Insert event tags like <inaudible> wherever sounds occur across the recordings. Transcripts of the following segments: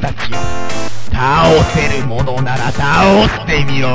たちよ倒せるものなら倒してみろ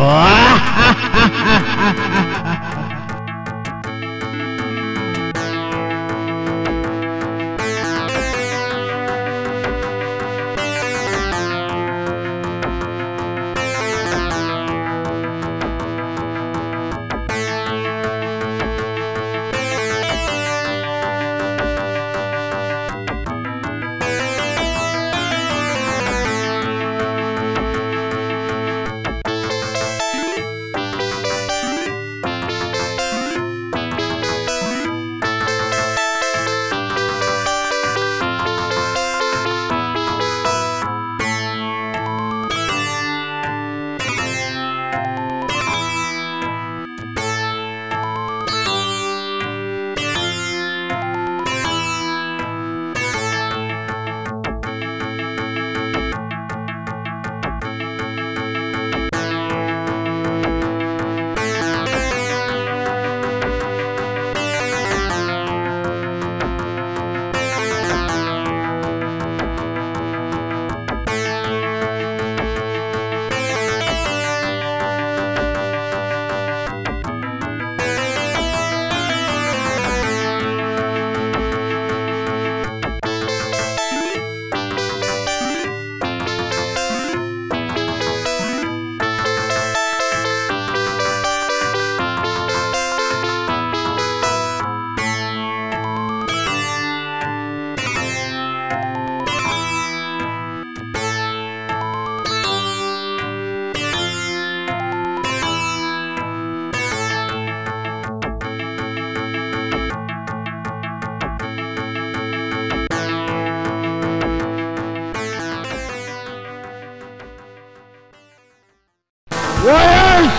Warriors!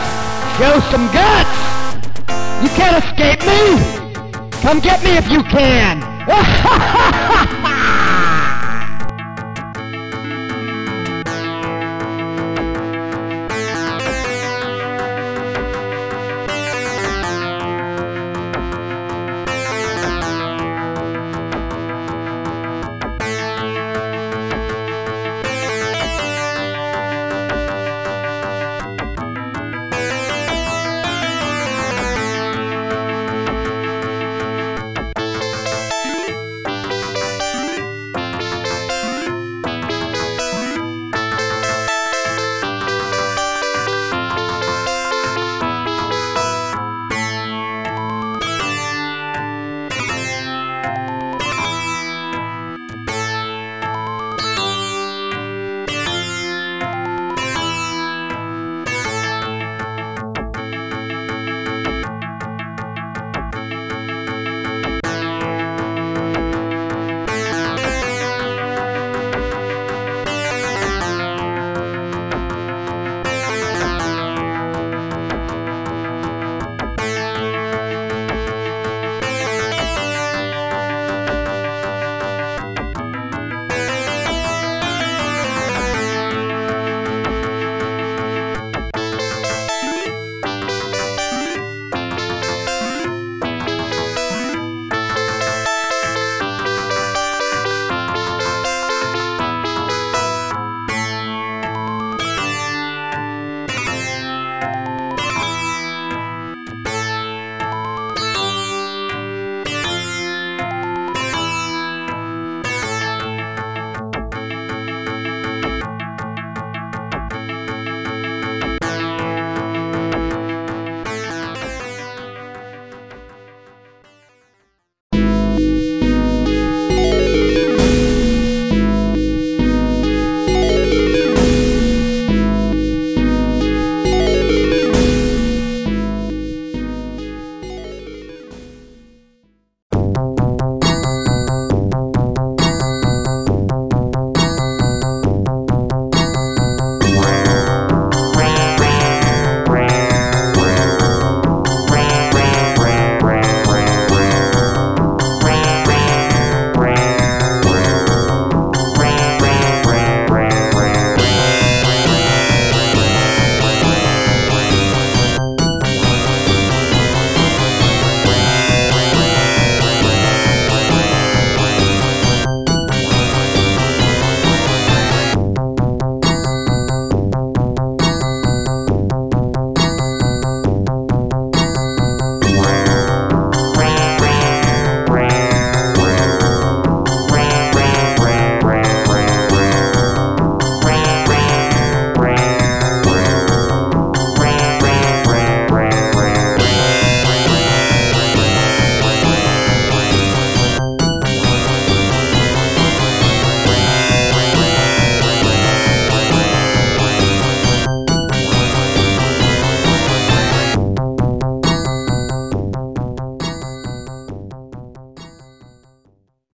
Show some guts! You can't escape me! Come get me if you can! <laughs>